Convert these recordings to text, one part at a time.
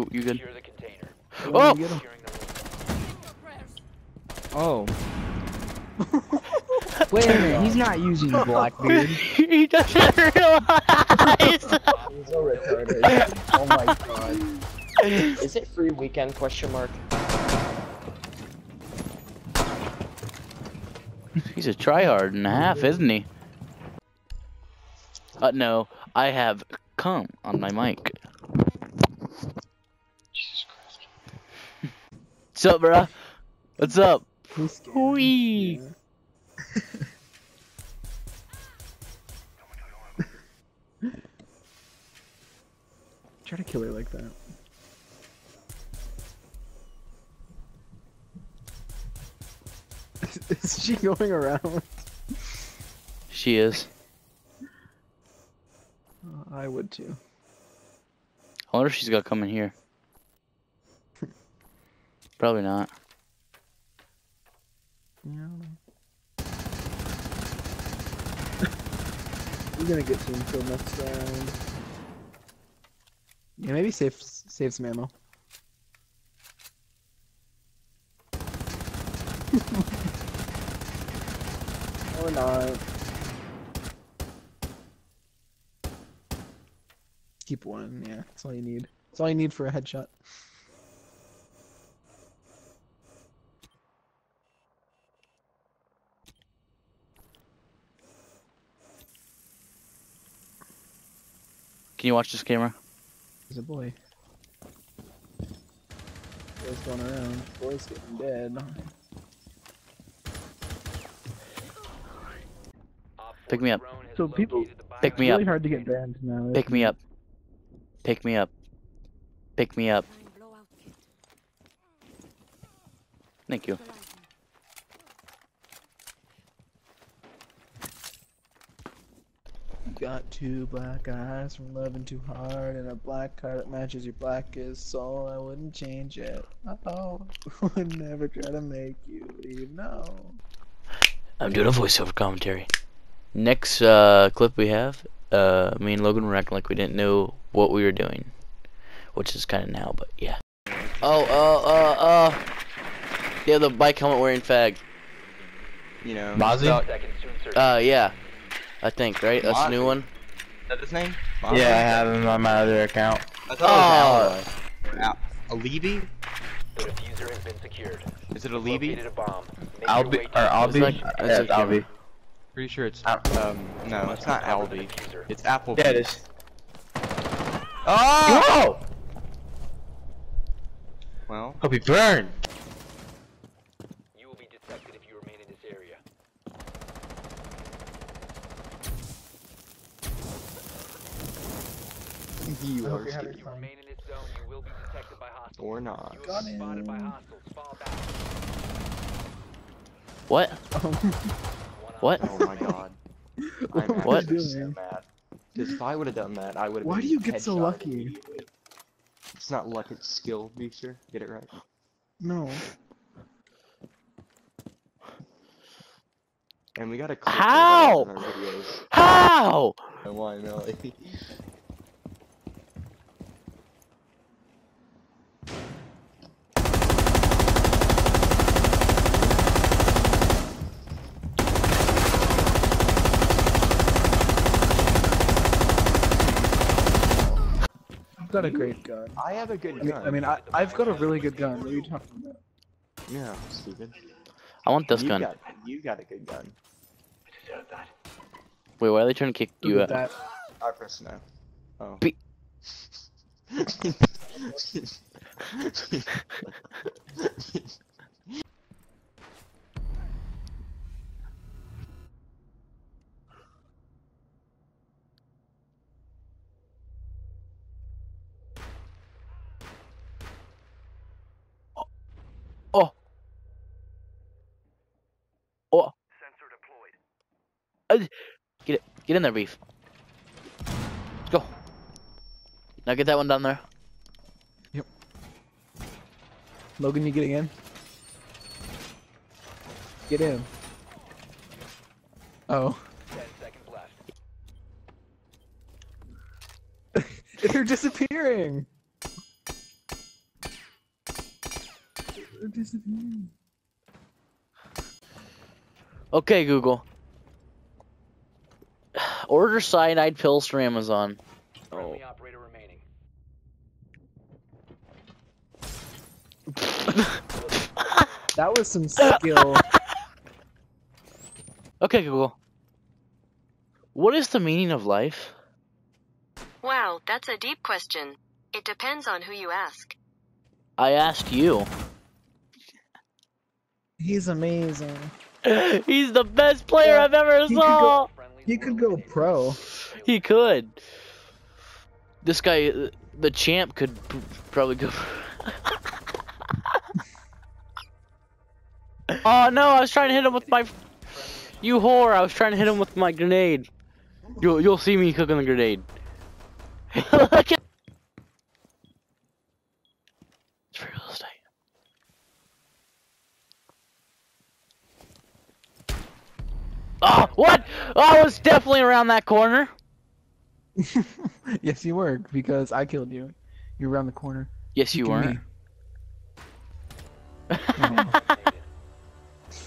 Ooh, you good? The. Oh! Get him. Securing the room. Oh. Wait a minute, he's not using Blackbeard. he doesn't realize. I'm so retarded. oh my god. Is it free weekend question mark? He's a tryhard and a half, isn't he? Uh, no, I have cum on my mic. What's up, bruh? What's up? Wee. Try to kill her like that. Is she going around? She is. Uh, I would too. I wonder if she's gonna come in here. Probably not. Yeah, I don't know. We're gonna get to him till next round. Yeah, maybe save save some ammo. or not. Keep one, yeah. That's all you need. That's all you need for a headshot. Can you watch this camera? He's a boy. Boy's going around. Boy's getting dead. Pick me up. So people- Pick me it's up. really hard to get banned now. Pick me up. Pick me up. Pick me up. Blowout kit. Thank you. Got two black eyes from loving too hard, and a black car that matches your blackest soul. I wouldn't change it. Oh, would never try to make you leave. No. I'm doing a voiceover commentary. Next uh, clip we have, uh, me and Logan were acting like we didn't know what we were doing, which is kind of now, but yeah. Oh, oh, oh, uh, yeah, the bike helmet wearing fag. You know, Mozzie? Is Seconds to insertion. Uh, yeah, I think right. That's a new Mozzie. one. that his name? Yeah, I have him on my other account. I thought Oh. it was Al- Al- Alibi? The diffuser has been secured. Is it Alibi? Located a bomb. Make I'll your be, way or to I'll It's be, like- yeah, it's like I'll. Pretty sure it's Al- um no, it's not Cover Albi. It's Apple. Yeah, it is. Oh! Oh! Well, Hope you burn. You will be detected if you remain in this area. You are you're If you remain in this zone, you will be detected by hostiles. or not. You will be spotted by hostiles. Fall back. What? What? Oh my god. I'm What? actually you so mad. Because if I would have done that, I would have. Why do you get so lucky? It's not luck, it's skill, Beaster. Get it right. No. And we gotta clip How? that our videos. How? And why, Melly? I've got a great gun. I have a good I mean, gun. I mean, I, I've got a really good gun. What are you talking about? yeah, stupid. I want this you gun. Got, you got a good gun. Wait, why are they trying to kick Look you out? that. I press no. Oh. Be- Uh, Get it. Get in there, beef. Let's go. Now get that one down there. Yep. Logan, you getting in? Get in. Oh. Seconds left. They're disappearing! Okay, Google. Order cyanide pills from Amazon. Oh. Operator remaining. That was some skill. Okay, Google. What is the meaning of life? Wow, that's a deep question. It depends on who you ask. I asked you. He's amazing. He's the best player Yeah, I've ever he could saw. Friendly He could go pro. He could. This guy, uh, the champ, could probably go. oh no! I was trying to hit him with my. You whore! I was trying to hit him with my grenade. You'll you'll see me cooking the grenade. Look at. It's for real estate. Oh, what? Oh, I was definitely around that corner. yes, you were because I killed you. You're around the corner. Yes, you weren't. me.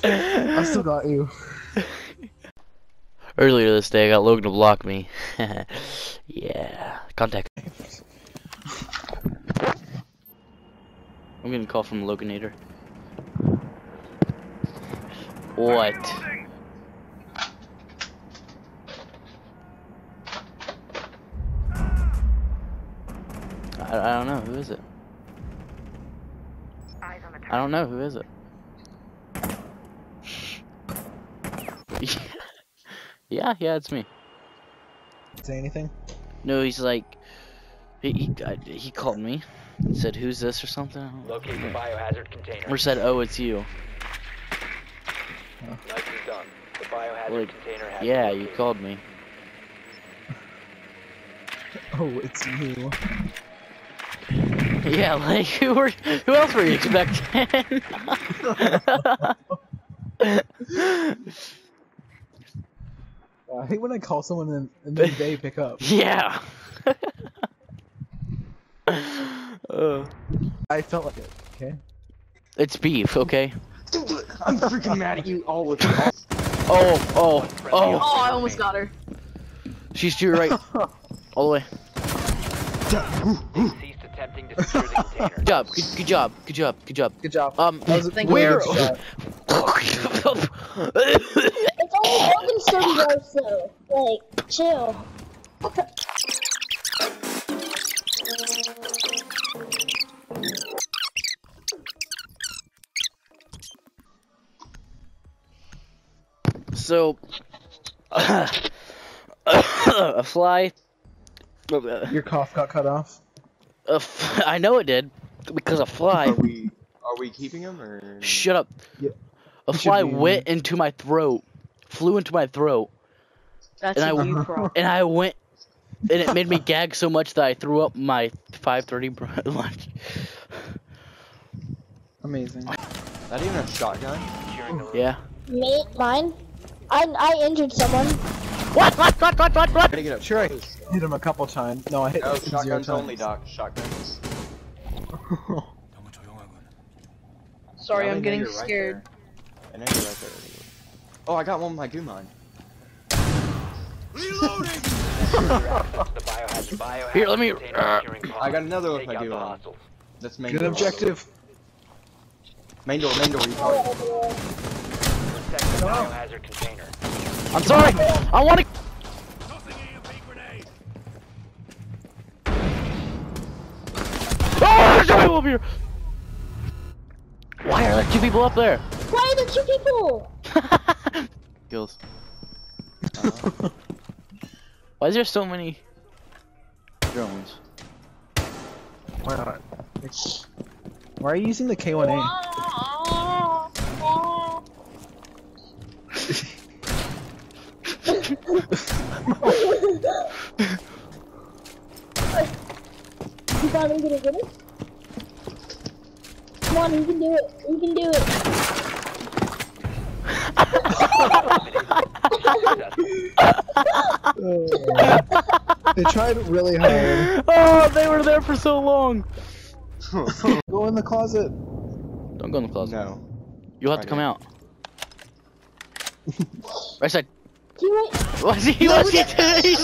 I still got you. Earlier this day, I got Logan to block me. yeah. Contact. I'm getting a call from Loganator. What? I, I don't know. Who is it? I don't know. Who is it? yeah, yeah, it's me. Say anything? No, he's like, he he, I- he called me. He said, "Who's this?" or something. I. Locate the biohazard container. Or said, "Oh, it's you." Nicely done. The biohazard Like, container has Yeah, you called me. Oh, it's you. Yeah, like who were who else were you expecting? I hate when I call someone and, and then they pick up. yeah. uh, I felt like it. Okay. it's beef, okay? I'm freaking mad at you all with Oh, oh, oh! Oh, I almost got her. She's to your right, all the way. Remaining. Attempting to secure the container. Good job, good, good job, good job, good job. Good job. Um, That was a Thank really where? good shot. It's only Logan's 30 yards though. Like, chill. so, a fly. Your cough got cut off. A f- I know it did because a fly. Are we are we keeping him or? Shut up. Yeah. A You fly be in went into my throat, flew into my throat, That's And a I- problem. and I went, and it made me gag so much that I threw up my 5:30 lunch. Amazing. Not even a shotgun. Securing. Yeah. Me, mine. I, I injured someone. What? What? What? What? What? What? Gotta get up. Sure, I close. Hit him a couple times. No, I hit No, him zero shotguns only, Doc. Shotguns. Sorry, I I'm getting you're right scared. I know you're right there. Oh, I got one with my Gu mine. The biohazard, biohazard Here, let me- uh, I got another with my out the Gu mine. hostiles. That's main Good door. objective. Main door, main door. You call it. Protect the biohazard container. I'm sorry. I want people up here. Why are there two people up there? Why are there two people? Kills. Uh-huh. Why is there so many drones? Why not? Why are you using the K1A? You thought I'm gonna get it? Come on, you can do it. You can do it. they tried really hard. Oh, they were there for so long. Go in the closet. Don't go in the closet. No. You'll have to I come know. out. right side. Do you want What's he? What's he doing?